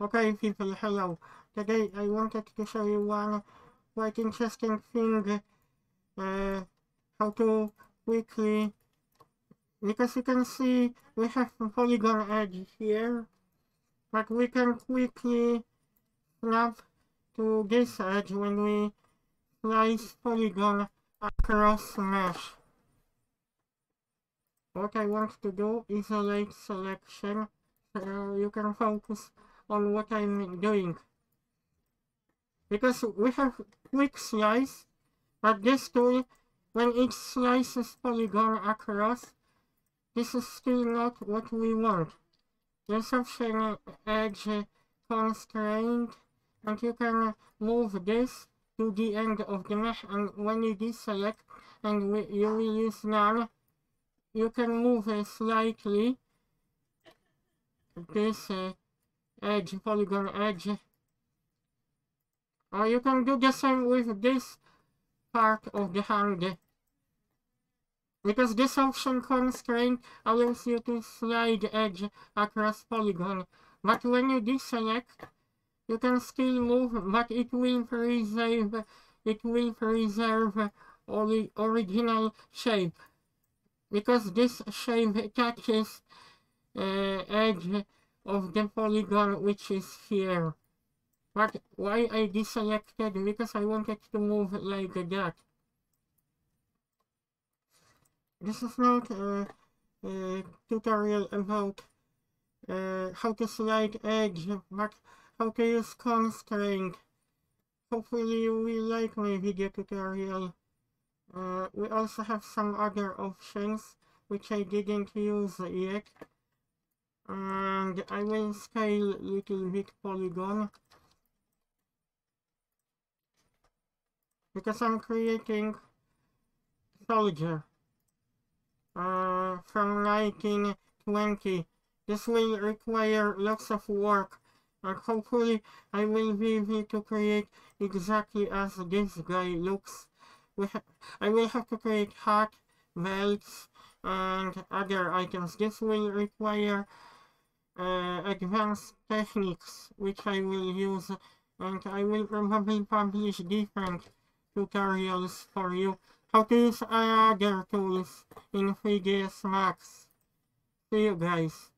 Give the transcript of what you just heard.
Okay people, hello. Today I wanted to show you one quite interesting thing. Uh, how to quickly... Because you can see we have a polygon edge here. But we can quickly snap to this edge when we slice polygon across mesh. What I want to do is isolate selection so you can focus on what I'm doing. Because we have quick slice, but this tool, when it slices polygon across, this is still not what we want. There's option edge constraint, and you can move this to the end of the mesh, and when you deselect and we, you will use none, you can move uh, slightly this uh, edge, polygon edge. Or you can do the same with this part of the hand. Because this option constraint allows you to slide edge across polygon. But when you deselect, you can still move, but it will preserve, it will preserve ori original shape. Because this shape touches uh, edge of the polygon which is here. But why I deselected? Because I wanted to move like that. This is not a, a tutorial about uh, how to slide edge, but how to use constraint. Hopefully you will like my video tutorial. Uh, we also have some other options which I didn't use yet and I will scale little bit polygon. Because I'm creating soldier uh, from 1920 this will require lots of work and hopefully I will be able to create exactly as this guy looks. I will have to create hat, belts, and other items. This will require uh, advanced techniques which I will use and I will probably publish different tutorials for you how to use other tools in 3ds Max. See you guys.